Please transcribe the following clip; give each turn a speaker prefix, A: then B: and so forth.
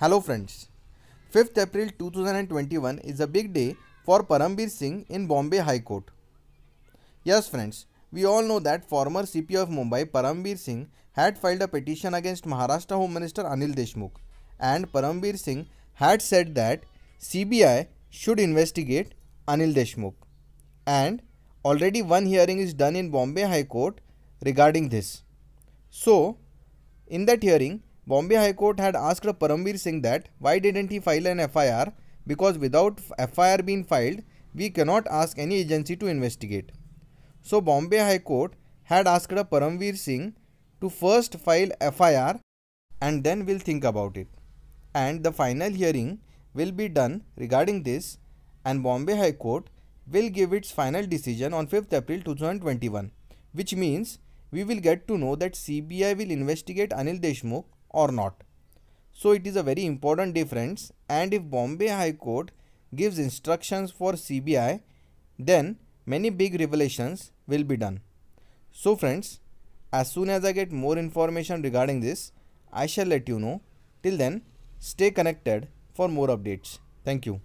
A: Hello friends. 5th April 2021 is a big day for Parambir Singh in Bombay High Court. Yes friends, we all know that former CP of Mumbai Parambir Singh had filed a petition against Maharashtra Home Minister Anil Deshmukh and Parambir Singh had said that CBI should investigate Anil Deshmukh and already one hearing is done in Bombay High Court regarding this. So, in that hearing, Bombay High Court had asked Parambir Singh that why didn't he file an FIR because without FIR being filed, we cannot ask any agency to investigate. So Bombay High Court had asked Parambir Singh to first file FIR and then we'll think about it. And the final hearing will be done regarding this and Bombay High Court will give its final decision on 5th April 2021 which means we will get to know that CBI will investigate Anil Deshmukh or not. So it is a very important difference and if Bombay High Court gives instructions for CBI then many big revelations will be done. So friends, as soon as I get more information regarding this, I shall let you know. Till then, stay connected for more updates. Thank you.